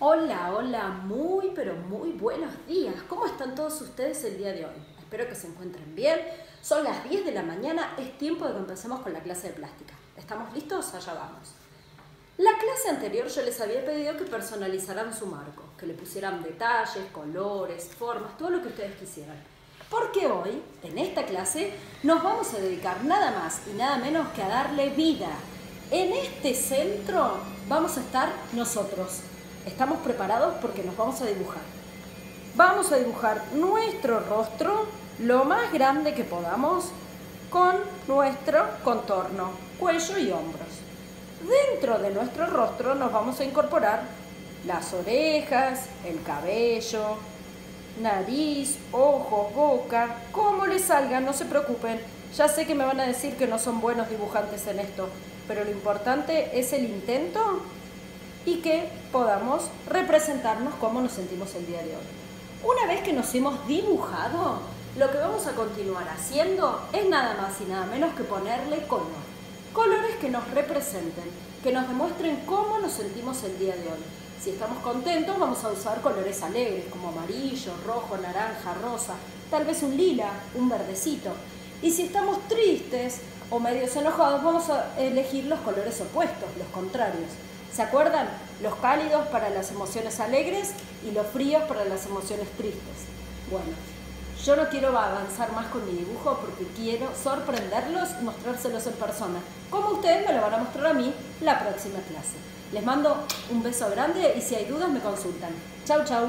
Hola, hola, muy pero muy buenos días. ¿Cómo están todos ustedes el día de hoy? Espero que se encuentren bien. Son las 10 de la mañana, es tiempo de que empecemos con la clase de plástica. ¿Estamos listos? Allá vamos. La clase anterior yo les había pedido que personalizaran su marco, que le pusieran detalles, colores, formas, todo lo que ustedes quisieran. Porque hoy, en esta clase, nos vamos a dedicar nada más y nada menos que a darle vida. En este centro vamos a estar nosotros, Estamos preparados porque nos vamos a dibujar. Vamos a dibujar nuestro rostro lo más grande que podamos con nuestro contorno, cuello y hombros. Dentro de nuestro rostro nos vamos a incorporar las orejas, el cabello, nariz, ojos, boca, como les salga, no se preocupen. Ya sé que me van a decir que no son buenos dibujantes en esto, pero lo importante es el intento y que podamos representarnos cómo nos sentimos el día de hoy. Una vez que nos hemos dibujado, lo que vamos a continuar haciendo es nada más y nada menos que ponerle color. Colores que nos representen, que nos demuestren cómo nos sentimos el día de hoy. Si estamos contentos, vamos a usar colores alegres como amarillo, rojo, naranja, rosa, tal vez un lila, un verdecito. Y si estamos tristes o medios enojados, vamos a elegir los colores opuestos, los contrarios. ¿Se acuerdan? Los cálidos para las emociones alegres y los fríos para las emociones tristes. Bueno, yo no quiero avanzar más con mi dibujo porque quiero sorprenderlos y mostrárselos en persona, como ustedes me lo van a mostrar a mí la próxima clase. Les mando un beso grande y si hay dudas me consultan. Chau, chau.